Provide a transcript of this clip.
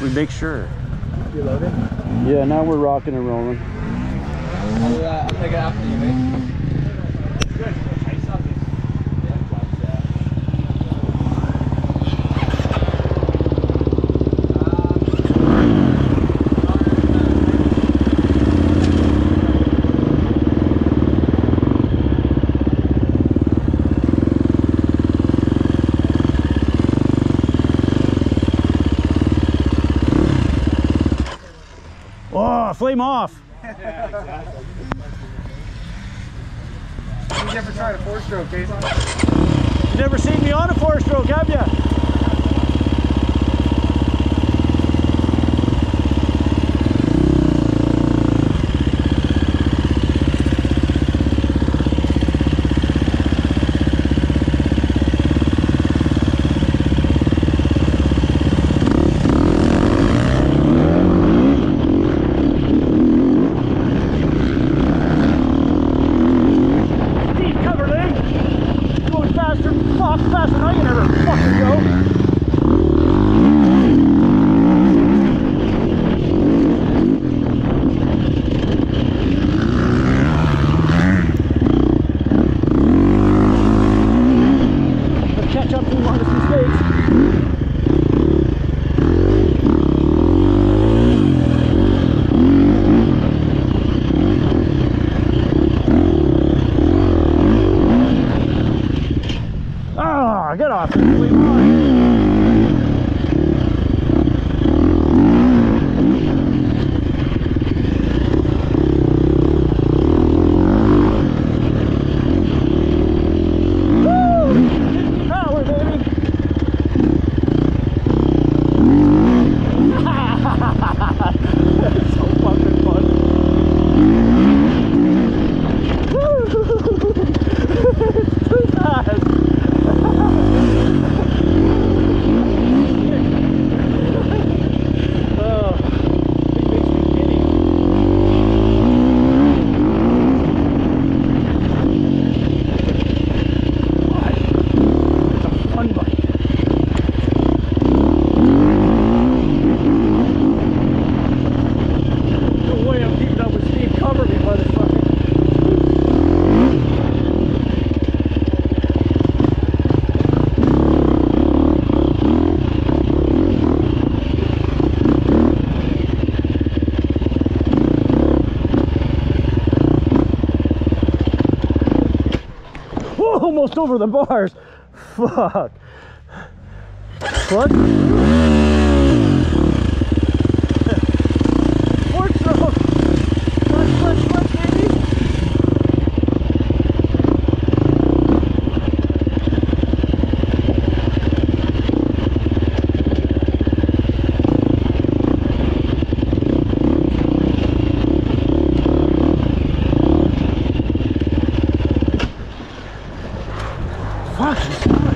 We make sure. You loaded? Yeah, now we're rocking and rolling. I'll, uh, I'll take it after you, mate. Oh, flame off. You never tried a four stroke, Jason? You never seen me on a four stroke, have ya? Off. Leave almost over the bars. Fuck. What? 不怕死